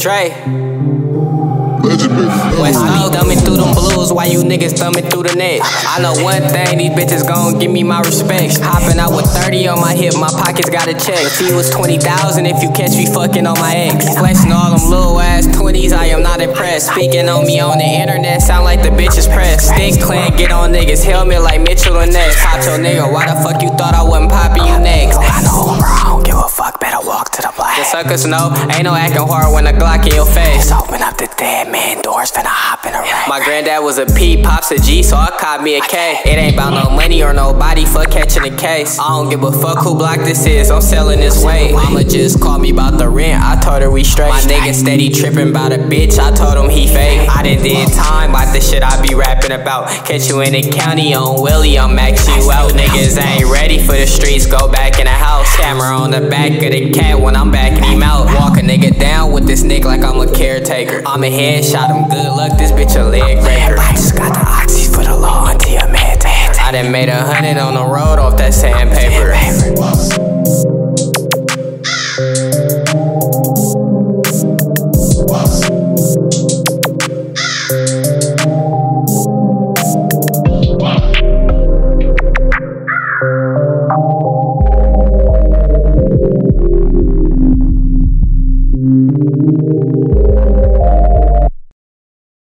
Trey. West Snow thumbing through them blues while you niggas thumbing through the net. I know one thing, these bitches gon' give me my respect. Hopping out with 30 on my hip, my pockets got a check. Fee was 20,000 if you catch me fucking on my ex. Flexing all them little ass 20s, I am not impressed. Speaking on me on the internet, sound like the bitches press. Stick clan, get on niggas, helmet like Mitchell and Ness. Hot your nigga, why the fuck you thought I wasn't popping you next? I know I'm wrong, suckers know, ain't no acting hard when a Glock in your face. Open up the dead man doors, finna hop in a rack. My granddad was a P, pops a G, so I caught me a K. It ain't about no money or nobody, fuck catching a case. I don't give a fuck who block this is, I'm selling this way. Mama just called me about the rent, I told her we straight. My nigga steady tripping about a bitch, I told him he fake. I done did time, like the shit I be rapping about. Catch you in the county on Willie, I'm max you out. Niggas ain't ready for the streets, go back house. Camera on the back of the cat when I'm backing him out. Walk a nigga down with this nigga like I'm a caretaker. I'm a headshot him, good luck, this bitch a leg breaker. I just got the oxy for the law until a man I done made a hundred on the road off that sandpaper.